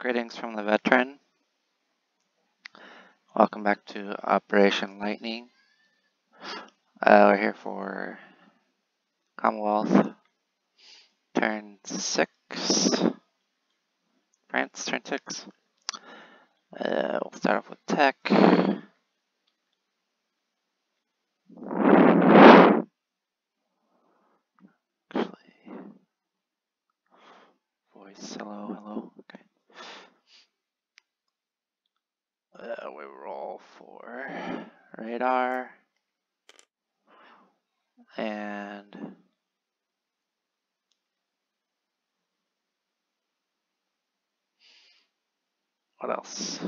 Greetings from the veteran. Welcome back to Operation Lightning. Uh, we're here for Commonwealth, turn six. France, turn six. Uh, we'll start off with tech. Actually, voice, hello, hello, okay. Uh, we roll for radar and what else?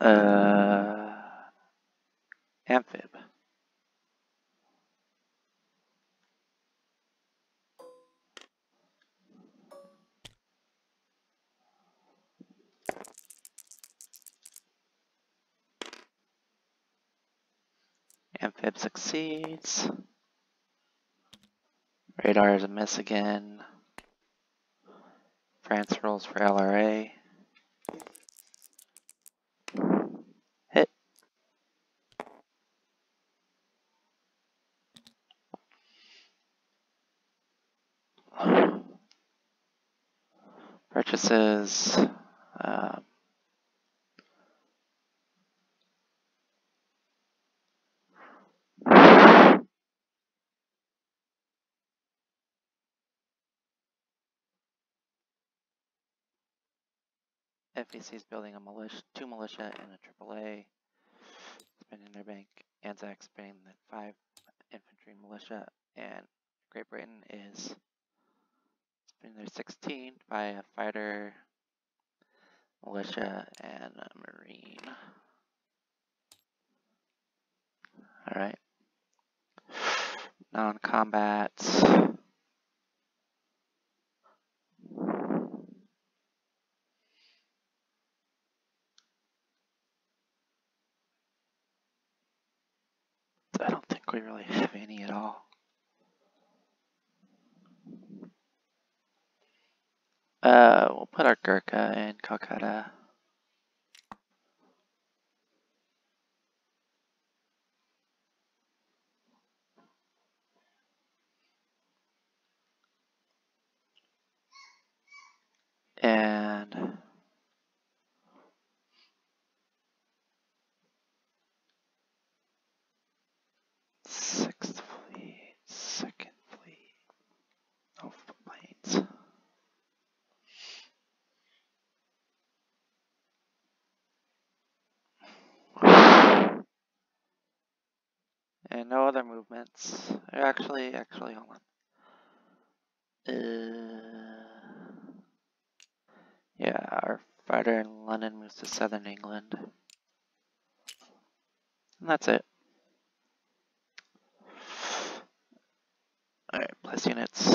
Uh, Amphib succeeds. Radar is a miss again. France rolls for LRA. Hit. Purchases. FEC is building a militia, two militia and a AAA, spending their bank. Anzac spending the five infantry militia, and Great Britain is spending their 16 buy a fighter, militia, and a marine. All right. We really have any at all. Uh, we'll put our Gurkha in Calcutta. And no other movements. Actually, actually, hold on. Uh, yeah, our fighter in London moves to southern England. And that's it. Alright, plus units.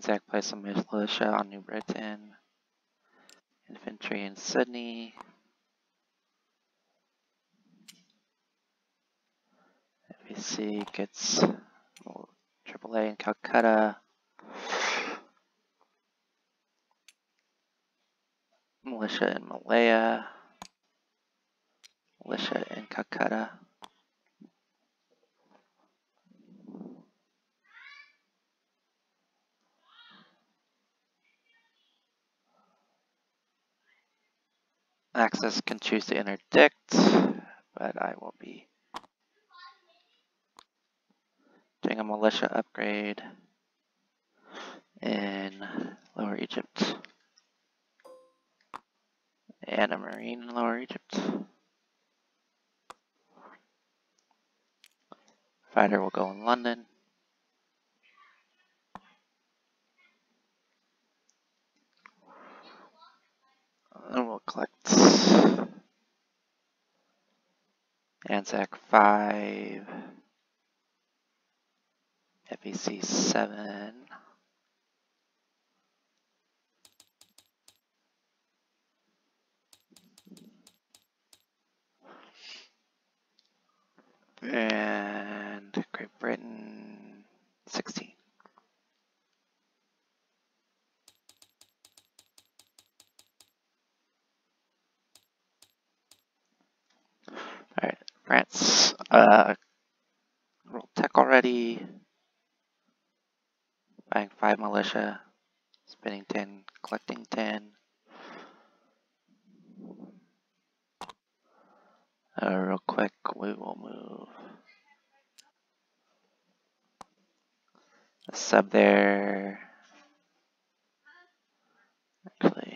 Anzac place some militia on New Britain. Infantry in Sydney. FEC gets AAA in Calcutta. Militia in Malaya. Militia in Calcutta. Axis can choose to interdict, but I will be doing a militia upgrade in Lower Egypt and a marine in Lower Egypt. Fighter will go in London. And we'll collect Anzac 5, FEC 7, and Great Britain 16. France, uh, tech already. Buying 5 militia, spending 10, collecting 10. Uh, real quick, we will move a sub there. Actually,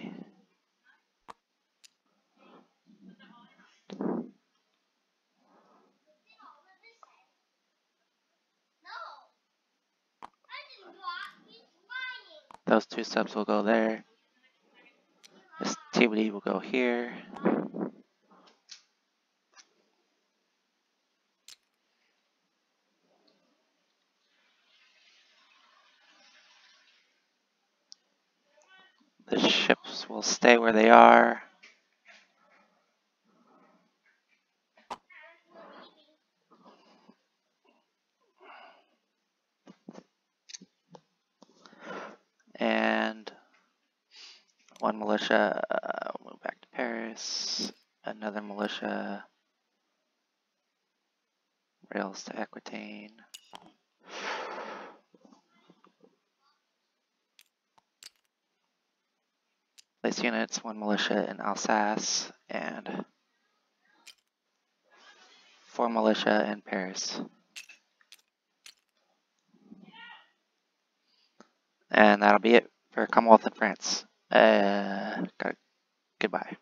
those two subs will go there. This TBD will go here. The ships will stay where they are. And one militia uh, move back to Paris. Another militia rails to Aquitaine. Place units, one militia in Alsace, and four militia in Paris. And that'll be it for Commonwealth of France. Uh, goodbye.